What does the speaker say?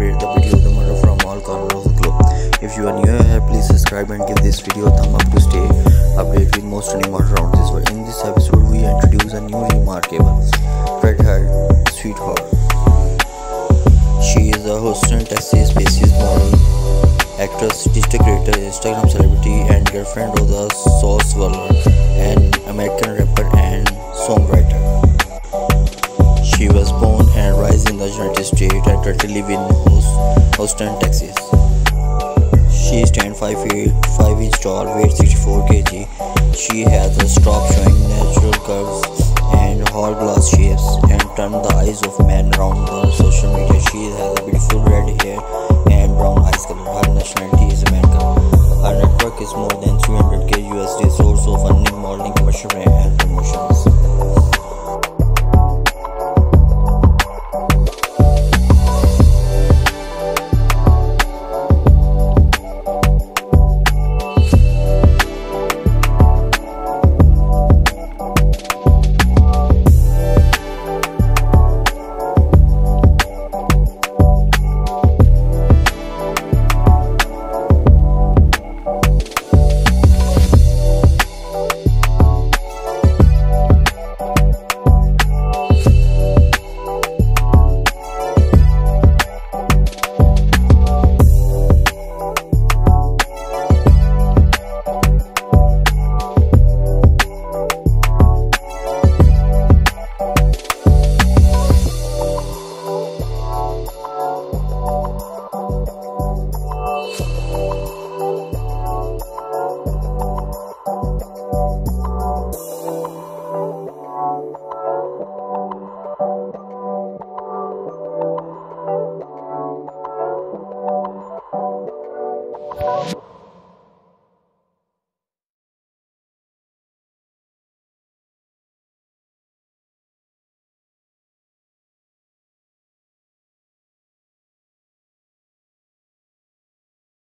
where the video tomorrow from all corners of the globe. If you are new here, please subscribe and give this video a thumb up to stay updated with most new models around this world. In this episode, we introduce a new remarkable Redhead sweetheart. She is a Houston, Texas based model, actress, digital creator, Instagram celebrity, and girlfriend of the Sauce Walka, an American rapper and songwriter. She was born and raised in the United States and currently live in Houston, Texas. She stands 5 feet 5 inch tall, weight 64 kg. She has a strap showing natural curves and hourglass shapes and turn the eyes of men around the social media. She has a beautiful red hair and brown eyes color. Her nationality is American. Her network is more than 300k USD source of earning, modeling, commercial and.